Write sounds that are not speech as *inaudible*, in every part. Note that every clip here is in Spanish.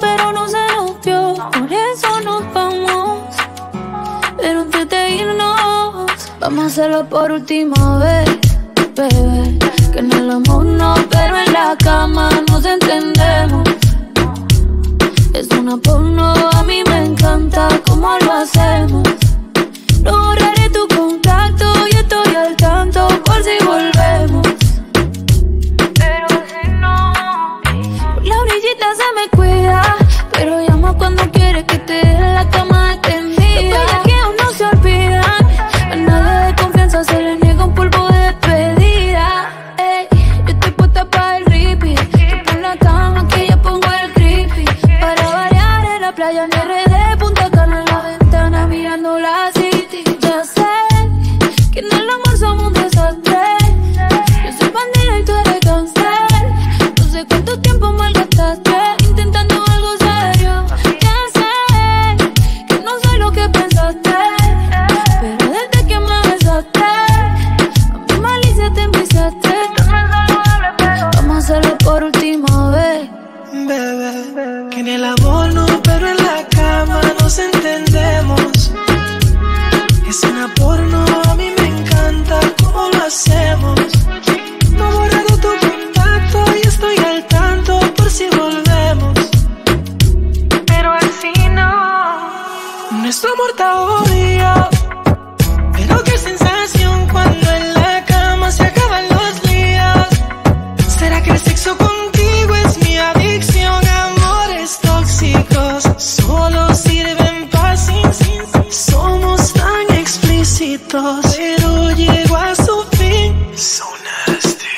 pero no se nos dio. Por eso nos vamos. Pero antes de irnos, vamos a hacerlo por última vez, bebé. Que en el amor no, pero en la cama nos entendemos. Es una porno, a mí me encanta cómo lo hacemos. No orillita se me cuida. Pero llama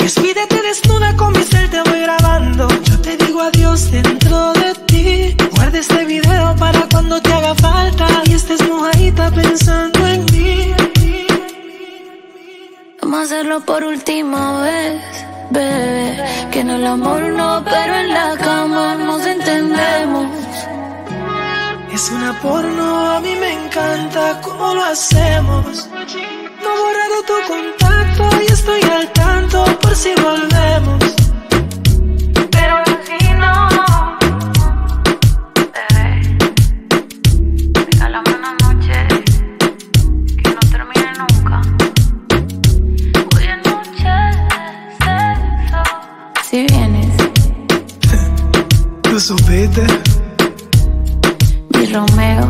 Despídete desnuda con mi cel, te voy grabando. Yo te digo adiós dentro de ti. Guarda este video para cuando te haga falta y estés mojadita pensando en mí. Vamos a hacerlo por última vez, bebé. Que en el amor no, pero en la cama nos entendemos. Es una porno, a mí me encanta cómo lo hacemos. No he borrado tu contacto y estoy al tanto por si volvemos. Pero si no, Bebé, regálame una noche que no termine nunca. Hoy es noche de sexo. Si vienes, *laughs* tú supiste mi Romeo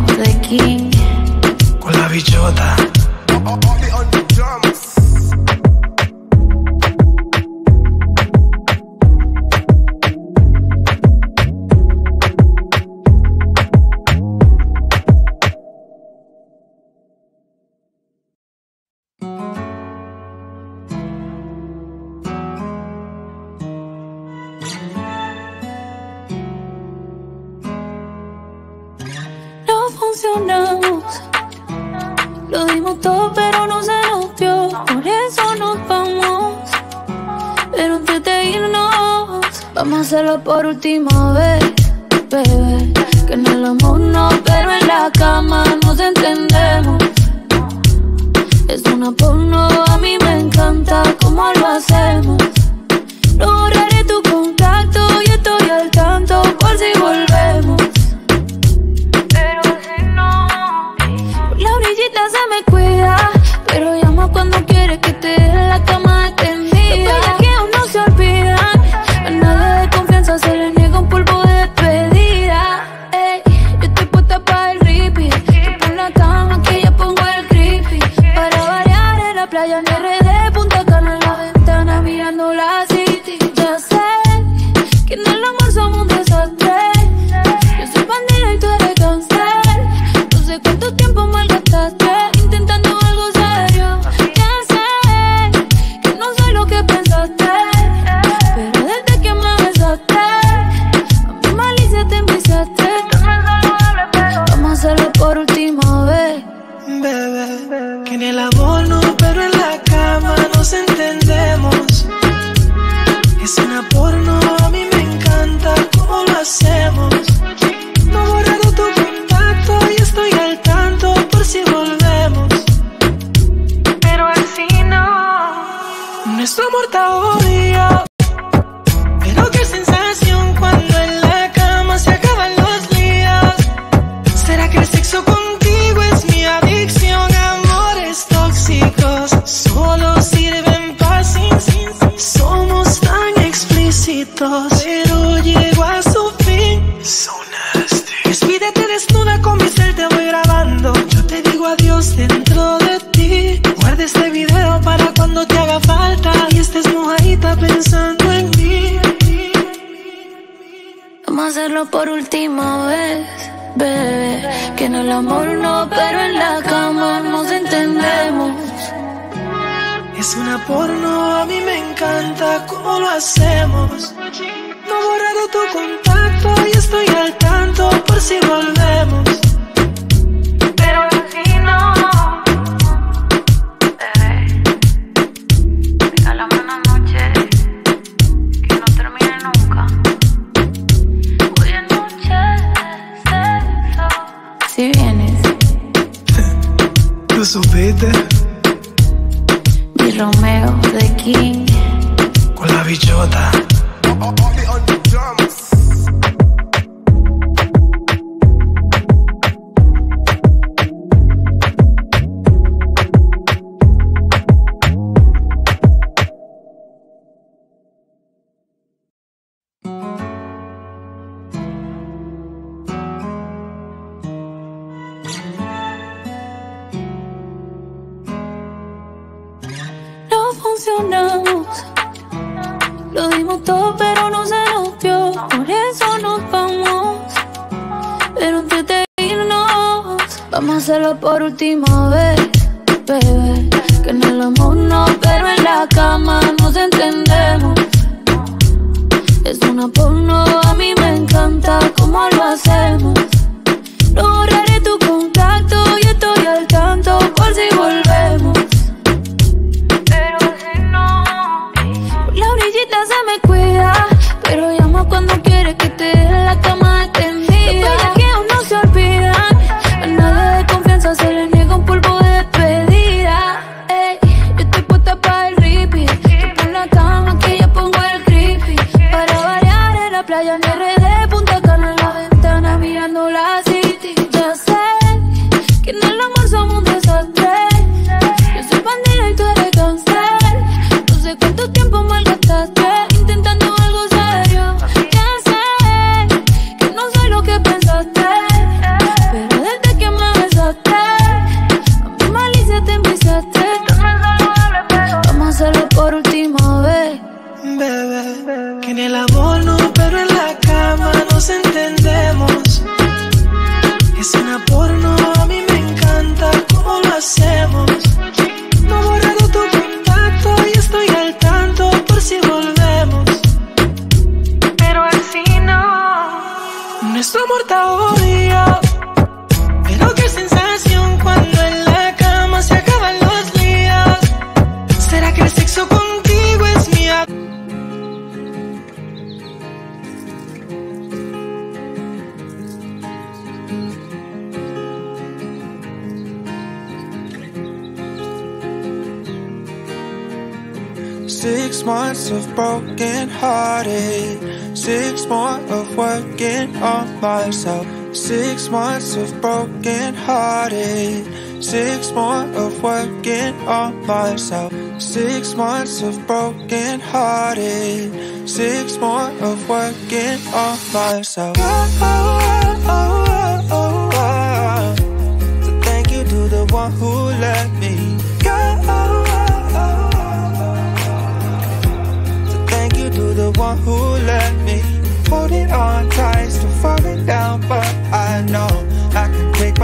Lo dimos todo, pero no se nos dio. Por eso nos vamos. Pero antes de irnos, vamos a hacerlo por última vez, bebé. Que en el amor no, pero en la cama nos entendemos. Es una porno, a mí me encanta cómo lo hacemos. No borraré tu contacto y estoy al tanto por si volvemos. Vamos a hacerlo por última vez, bebé. Que en el amor no, pero en la cama nos entendemos. Es una porno, a mí me encanta cómo lo hacemos. No he borrado tu contacto y estoy al tanto por si volvemos. Mi Romeo de King. Con la bichota. Broken hearted. Six more of working on myself. Six months of broken hearted. Six more of working on myself. Six months of broken hearted. Six more of working on myself. Oh, oh, oh, oh, oh.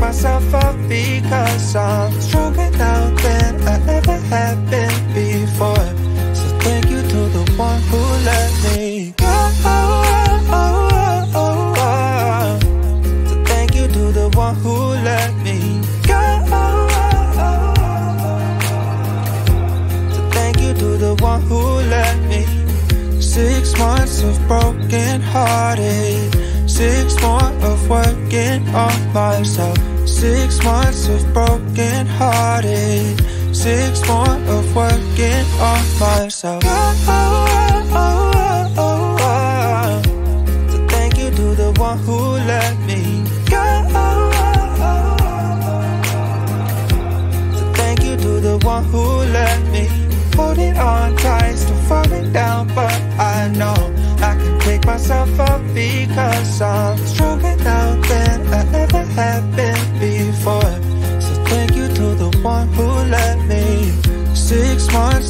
myself up because I'm stronger now than I ever have been before. So thank you to the one who let me go. So thank you to the one who let me go. So thank you to the one who let me. Six months of broken hearted. Six more of working on myself. Six months of broken hearted. Six more of working on myself. Oh, oh, oh, oh, oh. So thank you to the one who let me go. So thank you to the one who let me holding on tight, still falling down, but I know I can pick myself up because I'm stronger now than I ever have been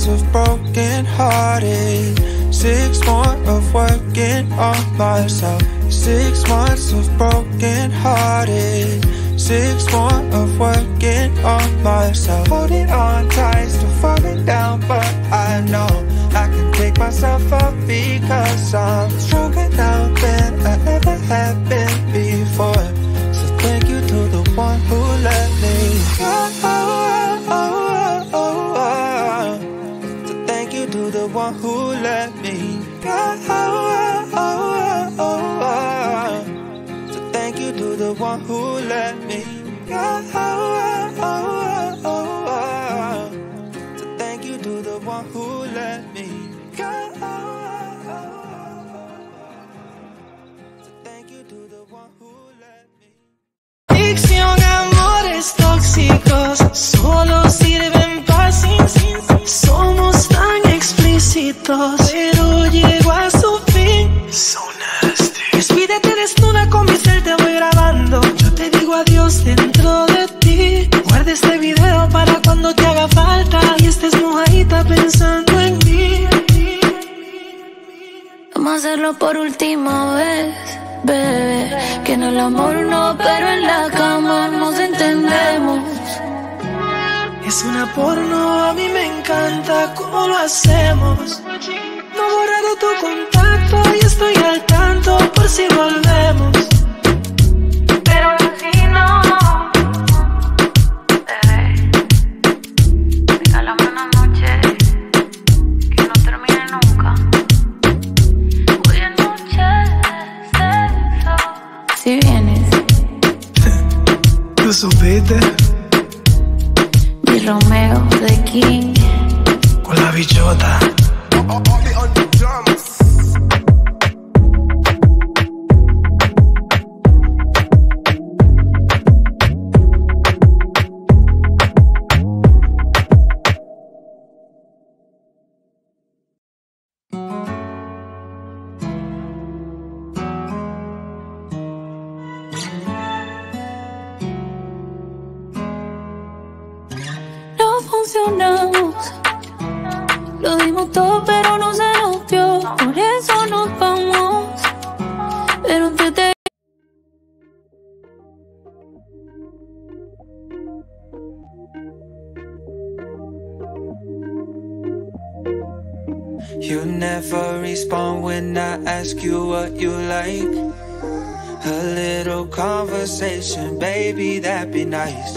Months of broken hearted, six more of working on myself. Six months of broken hearted. Six more of working on myself. Holding on tight, still falling down, but I know I can pick myself up because I'm stronger now than I ever have been pero llego a su fin. Despídete desnuda con mi cel, te voy grabando. Yo te digo adiós dentro de ti. Guarda este video para cuando te haga falta y estés mojadita pensando en mí. Vamos a hacerlo por última vez, bebé. Que en el amor no, pero en la cama nos entendemos. Es una porno, a mí me encanta cómo lo hacemos. No he borrado tu contacto y estoy al tanto por si volvemos. Pero si no, bebé, regálame una noche que no termine nunca. Hoy es noche de sexo. Si vienes, ¿Tú supiste? Romeo de King. Con la bichota. Dimos todo, pero no se. Por eso nos vamos. Pero antes de You never respond when I ask you what you like. A little conversation, baby, that'd be nice.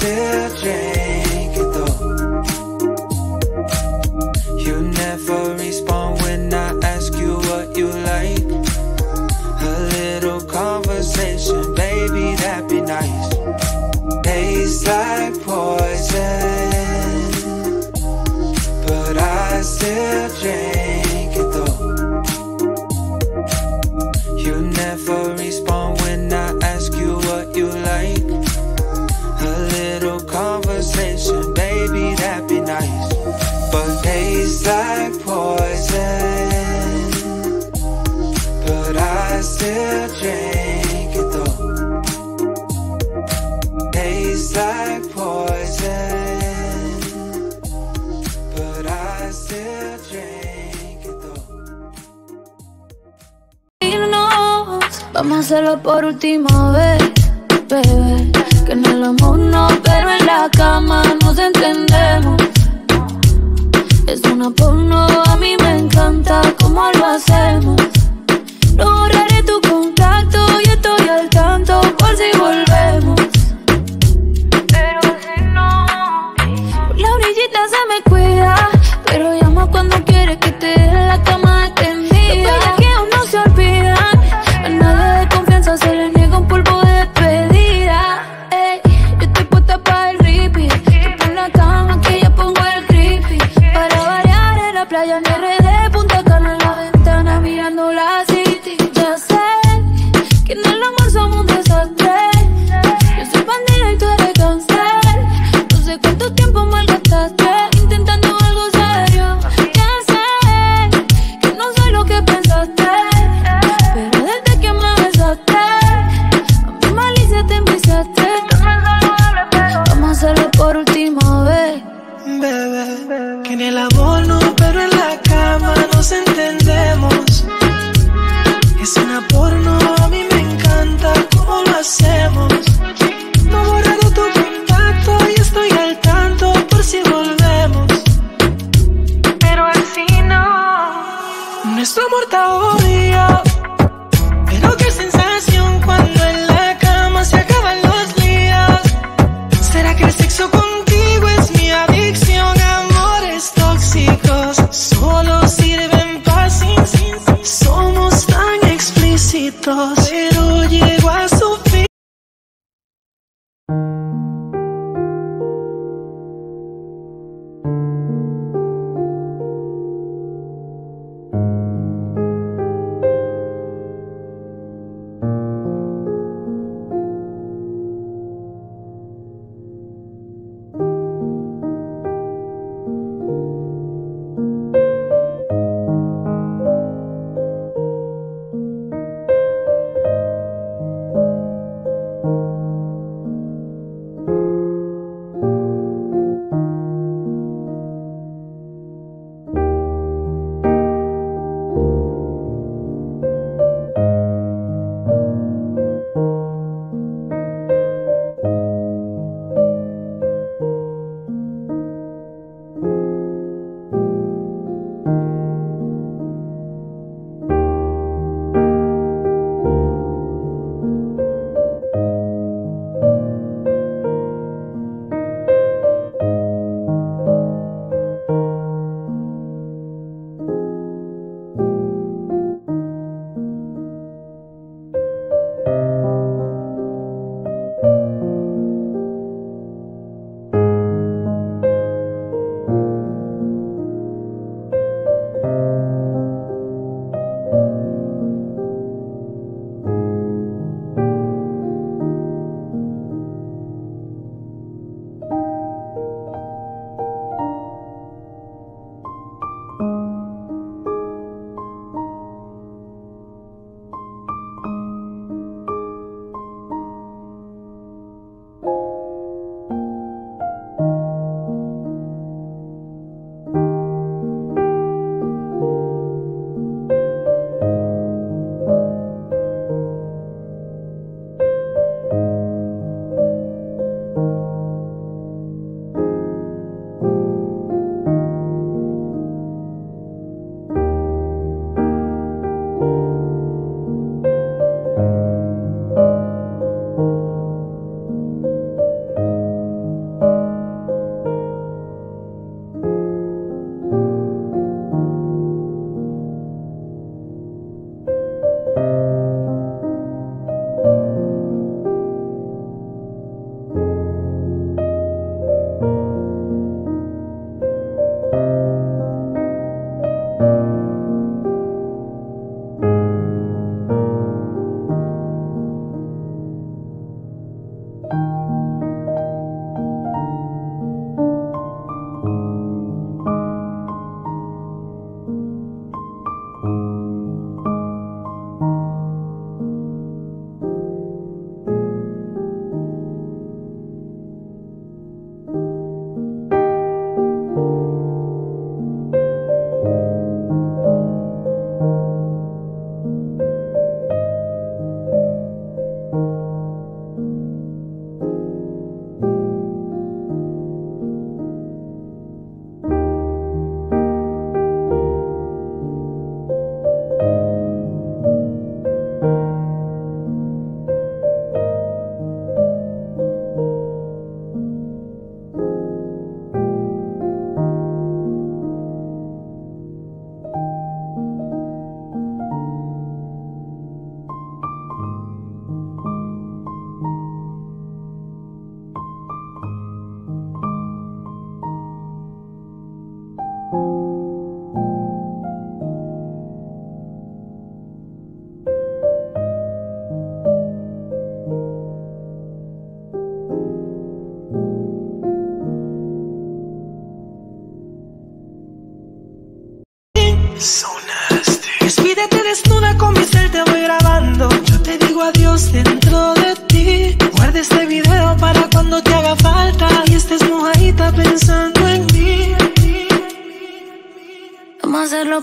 still hacerlo por última vez, bebé. Que en el amor no, pero en la cama nos entendemos. Es una porno, a mí me encanta cómo lo hacemos. No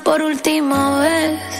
por última vez.